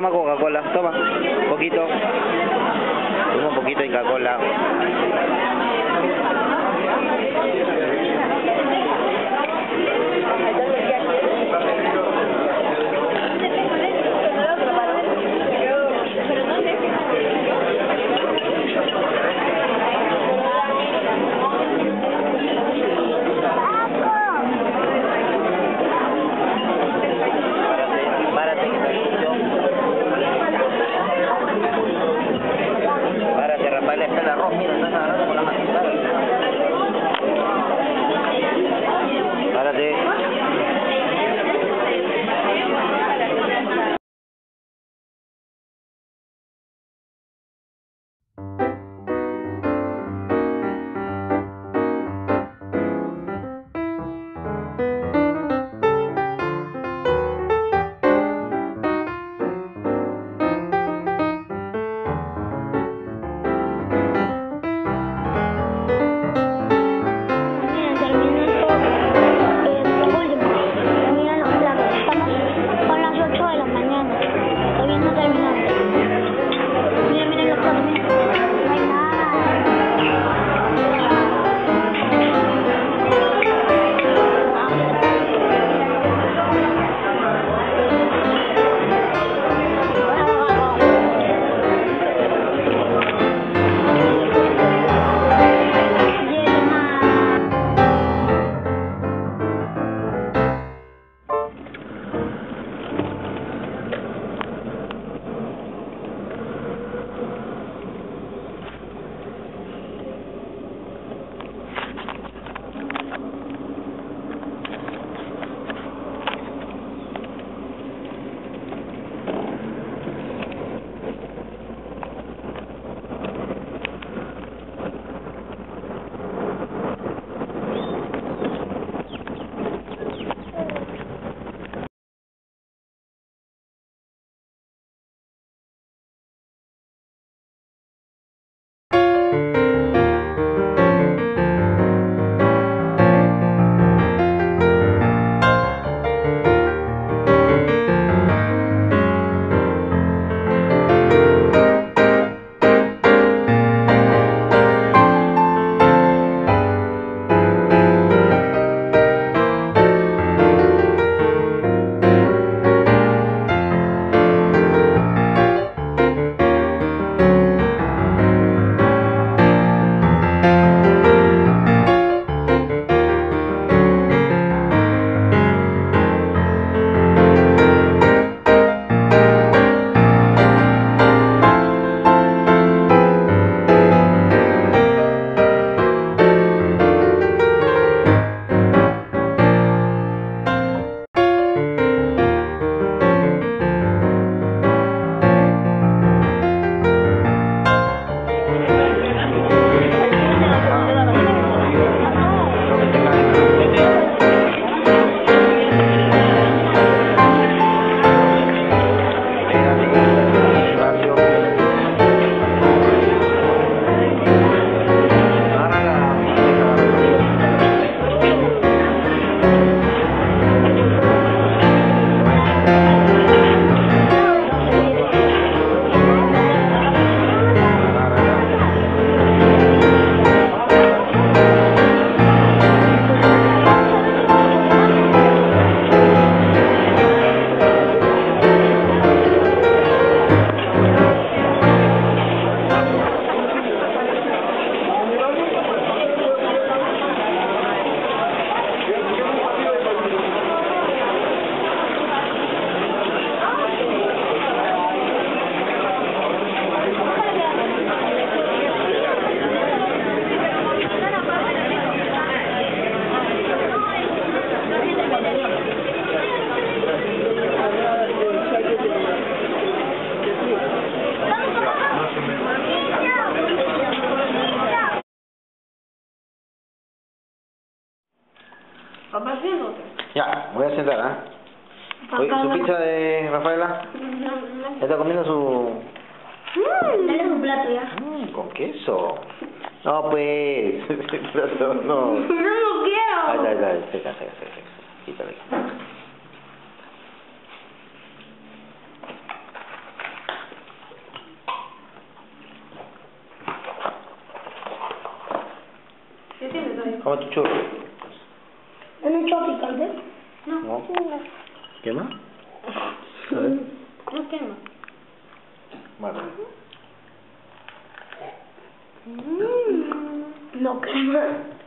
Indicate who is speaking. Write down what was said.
Speaker 1: toma Coca-Cola, toma, un poquito, toma un poquito de Coca-Cola.
Speaker 2: eh,
Speaker 1: Rafaela? ¿Ya está comiendo su...? Mm.
Speaker 2: Dale su plato ya.
Speaker 1: Mm, con queso. No, pues. plato, no.
Speaker 2: No lo quiero.
Speaker 1: Ahí está, ahí está, seca, seca, seca. Quítale. ¿Cómo tu churro?
Speaker 2: ¿En un chorro picante?
Speaker 1: No. ¿No? ¿Qué
Speaker 3: más? Quema.
Speaker 1: Vale.
Speaker 2: No quema.